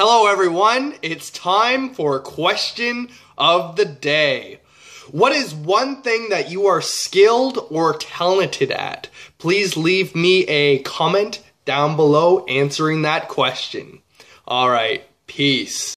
Hello, everyone. It's time for question of the day. What is one thing that you are skilled or talented at? Please leave me a comment down below answering that question. All right, peace.